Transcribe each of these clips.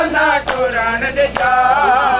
ਬੰਦਾ ਟੁਰਨ ਦੇ ਜਾ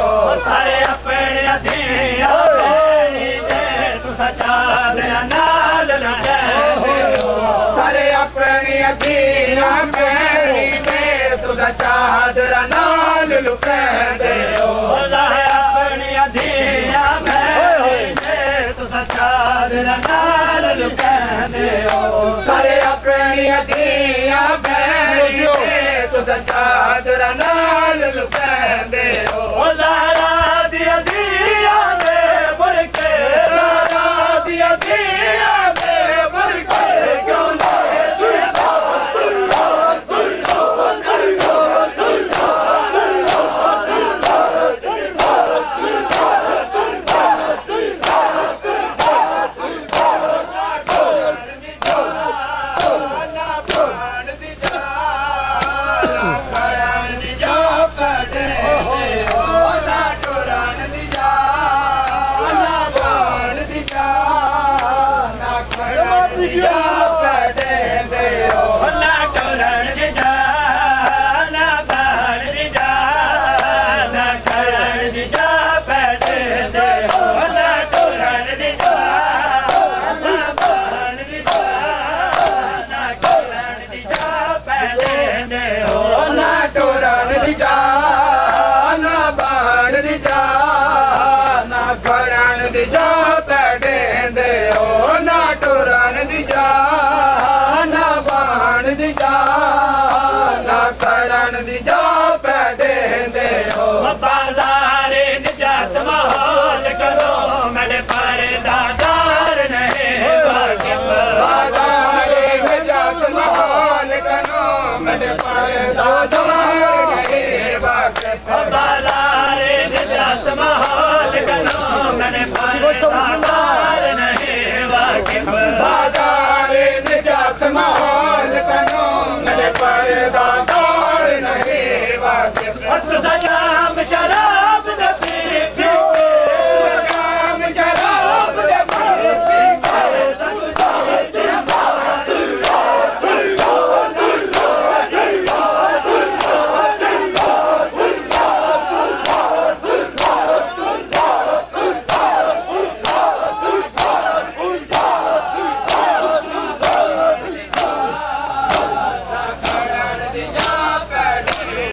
ओ सारे अधी तुसर से अधियां भेर चादर भे तु चादर नाल लुक भै तुस चादर